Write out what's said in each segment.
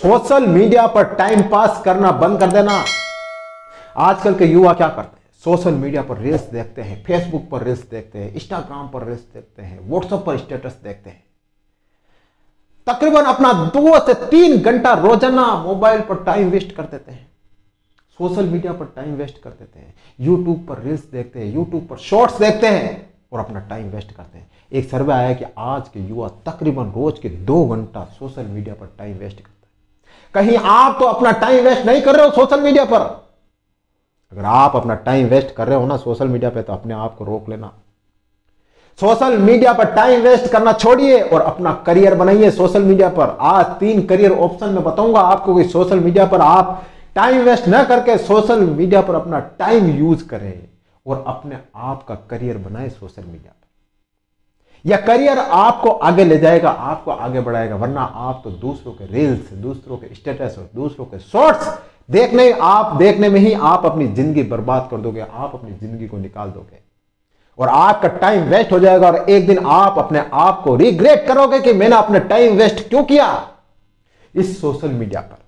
Social media पर time pass करना बंद कर देना। आजकल के युवा क्या करते हैं? सोशल मीडिया पर रील्स देखते हैं फेसबुक पर रील्स देखते हैं इंस्टाग्राम पर रील्स देखते हैं व्हाट्सएप पर स्टेटस देखते हैं। तकरीबन अपना दो से तीन घंटा रोज़ाना मोबाइल पर टाइम वेस्ट कर देते हैं। सोशल मीडिया पर टाइम वेस्ट कर देते हैं। यूट्यूब पर रील्स देखते हैं यूट्यूब पर शॉर्ट्स देखते हैं और अपना टाइम वेस्ट करते हैं। एक सर्वे आया कि आज के युवा तकरीबन रोज के दो घंटा सोशल मीडिया पर टाइम वेस्ट करते हैं। कहीं आप तो अपना टाइम वेस्ट नहीं कर रहे हो सोशल मीडिया पर। अगर आप अपना टाइम वेस्ट कर रहे हो ना सोशल मीडिया पे तो अपने आप को रोक लेना। सोशल मीडिया पर टाइम वेस्ट करना छोड़िए और अपना करियर बनाइए सोशल मीडिया पर। आज तीन करियर ऑप्शन में बताऊँगा आपको कि सोशल मीडिया पर आप टाइम वेस्ट न करके सोशल मीडिया पर अपना टाइम यूज़ करें और अपने आप का करियर बनाए सोशल मीडिया यह करियर आपको आगे ले जाएगा, आपको आगे बढ़ाएगा, वरना आप तो दूसरों के रील्स दूसरों के स्टेटस और दूसरों के शॉर्ट्स देखने, आप देखने में ही आप अपनी ज़िंदगी बर्बाद कर दोगे, आप अपनी ज़िंदगी को निकाल दोगे। और आपका टाइम वेस्ट हो जाएगा और एक दिन आप अपने आप को रिग्रेट करोगे कि मैंने अपने टाइम वेस्ट क्यों किया? इस सोशल मीडिया पर।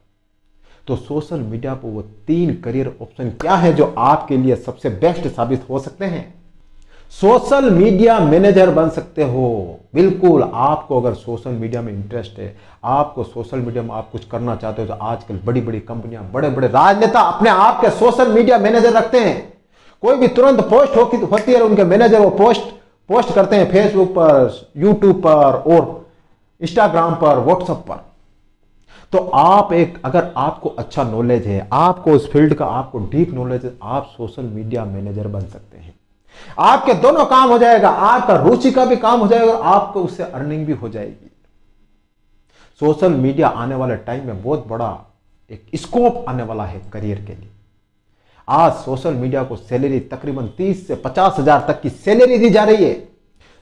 तो सोशल मीडिया पर वो तीन करियर ऑप्शन क्या है जो आपके लिए सबसे बेस्ट साबित हो सकते हैं? सोशल मीडिया मैनेजर बन सकते हो। बिल्कुल, आपको अगर सोशल मीडिया में इंटरेस्ट है, आपको सोशल मीडिया में आप कुछ करना चाहते हो तो आजकल बड़ी बड़ी कंपनियाँ बड़े बड़े राजनेता अपने आप के सोशल मीडिया मैनेजर रखते हैं। कोई भी तुरंत पोस्ट होती है, उनके मैनेजर वो पोस्ट पोस्ट करते हैं फेसबुक पर यूट्यूब पर और इंस्टाग्राम पर व्हाट्सएप पर। तो आप एक, अगर आपको अच्छा नॉलेज है, आपको उस फ़ील्ड का, आपको डीप नॉलेज है, आप सोशल मीडिया मैनेजर बन सकते हैं। आपके दोनों काम हो जाएगा, आपका रुचि का भी काम हो जाएगा और आपको उससे अर्निंग भी हो जाएगी। सोशल मीडिया आने वाले टाइम में बहुत बड़ा एक स्कोप आने वाला है करियर के लिए। आज सोशल मीडिया को सैलरी तकरीबन 30 से पचास हज़ार तक की सैलरी दी जा रही है।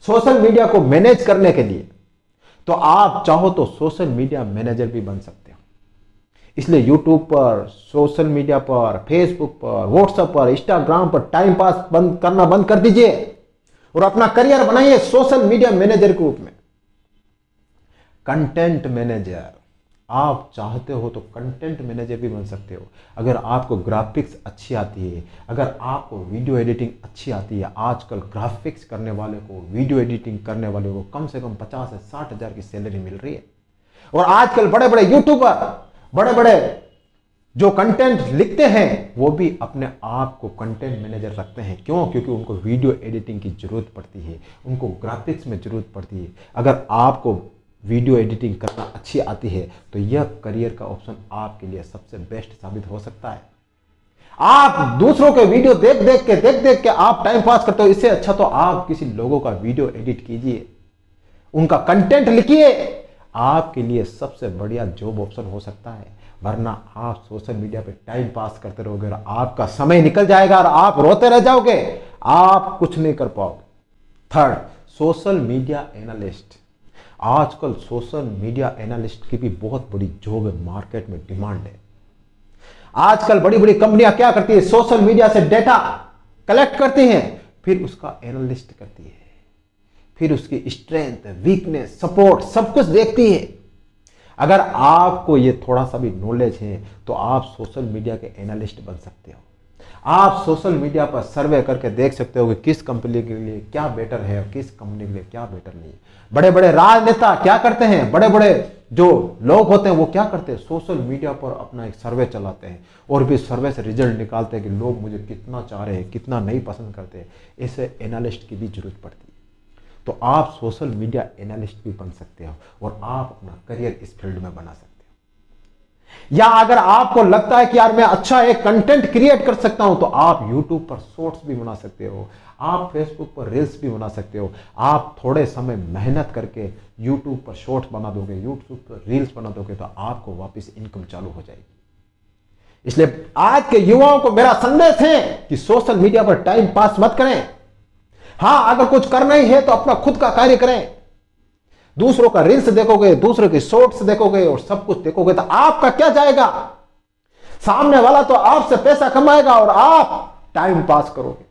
सोशल मीडिया को मैनेज करने के लिए। तो आप चाहो तो सोशल मीडिया मैनेजर भी बन सकते हो। इसलिए यूट्यूब पर सोशल मीडिया पर फेसबुक पर व्हाट्सएप पर इंस्टाग्राम पर टाइम पास बंद करना बंद कर दीजिए और अपना करियर बनाइए सोशल मीडिया मैनेजर के रूप में। कंटेंट मैनेजर आप चाहते हो तो कंटेंट मैनेजर भी बन सकते हो। अगर आपको ग्राफिक्स अच्छी आती है, अगर आपको वीडियो एडिटिंग अच्छी आती है, आजकल ग्राफिक्स करने वाले को वीडियो एडिटिंग करने वाले को कम से कम पचास से साठ हज़ार की सैलरी मिल रही है। और आजकल बड़े बड़े यूट्यूबर बड़े बड़े जो कंटेंट लिखते हैं, वो भी अपने आप को कंटेंट मैनेजर रखते हैं। क्यों? क्योंकि उनको वीडियो एडिटिंग की ज़रूरत पड़ती है, उनको ग्राफिक्स में ज़रूरत पड़ती है। अगर आपको वीडियो एडिटिंग करना अच्छी आती है तो यह करियर का ऑप्शन आपके लिए सबसे बेस्ट साबित हो सकता है। आप दूसरों के वीडियो देख देख के देख देख के आप टाइम पास करते हो, इससे अच्छा तो आप किसी लोगों का वीडियो एडिट कीजिए। उनका कंटेंट लिखिए। आपके लिए सबसे बढ़िया जॉब ऑप्शन हो सकता है। वरना आप सोशल मीडिया पे टाइम पास करते रहोगे और आपका समय निकल जाएगा और आप रोते रह जाओगे। आप कुछ नहीं कर पाओगे। थर्ड सोशल मीडिया एनालिस्ट आजकल सोशल मीडिया एनालिस्ट की भी बहुत बड़ी जॉब है मार्केट में डिमांड है। आजकल बड़ी बड़ी कंपनियाँ क्या करती है? सोशल मीडिया से डेटा कलेक्ट करती हैं, फिर उसका एनालिस्ट करती है। फिर उसकी स्ट्रेंथ वीकनेस सपोर्ट सब कुछ देखती है। अगर आपको ये थोड़ा सा भी नॉलेज है तो आप सोशल मीडिया के एनालिस्ट बन सकते हो। आप सोशल मीडिया पर सर्वे करके देख सकते हो कि किस कंपनी के लिए क्या बेटर है और किस कंपनी के लिए क्या बेटर नहीं है। बड़े बड़े राजनेता क्या करते हैं? बड़े बड़े जो लोग होते हैं, वो क्या करते हैं? सोशल मीडिया पर अपना एक सर्वे चलाते हैं और भी सर्वे से रिज़ल्ट निकालते हैं कि लोग मुझे कितना चाह रहे हैं, कितना नहीं पसंद करते हैं। ऐसे एनालिस्ट की भी ज़रूरत पड़ती है। तो आप सोशल मीडिया एनालिस्ट भी बन सकते हो और आप अपना करियर इस फ़ील्ड में बना सकते हो। या अगर आपको लगता है कि यार मैं अच्छा एक कंटेंट क्रिएट कर सकता हूँ तो आप यूट्यूब पर शॉर्ट्स भी बना सकते हो, आप फेसबुक पर रील्स भी बना सकते हो। आप थोड़े समय मेहनत करके यूट्यूब पर शॉर्ट्स बना दोगे यूट्यूब पर रील्स बना दोगे तो आपको वापस इनकम चालू हो जाएगी। इसलिए आज के युवाओं को मेरा संदेश है कि सोशल मीडिया पर टाइम पास मत करें। हाँ, अगर कुछ करना ही है तो अपना खुद का कार्य करें। दूसरों का रील्स देखोगे, दूसरों की शॉर्ट्स देखोगे और सब कुछ देखोगे तो आपका क्या जाएगा? सामने वाला तो आपसे पैसा कमाएगा और आप टाइम पास करोगे।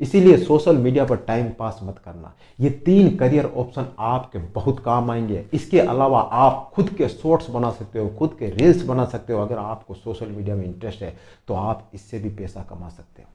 इसीलिए सोशल मीडिया पर टाइम पास मत करना। ये तीन करियर ऑप्शन आपके बहुत काम आएँगे। इसके अलावा आप खुद के शॉर्ट्स बना सकते हो, खुद के रील्स बना सकते हो, अगर आपको सोशल मीडिया में इंटरेस्ट है तो आप इससे भी पैसा कमा सकते हो।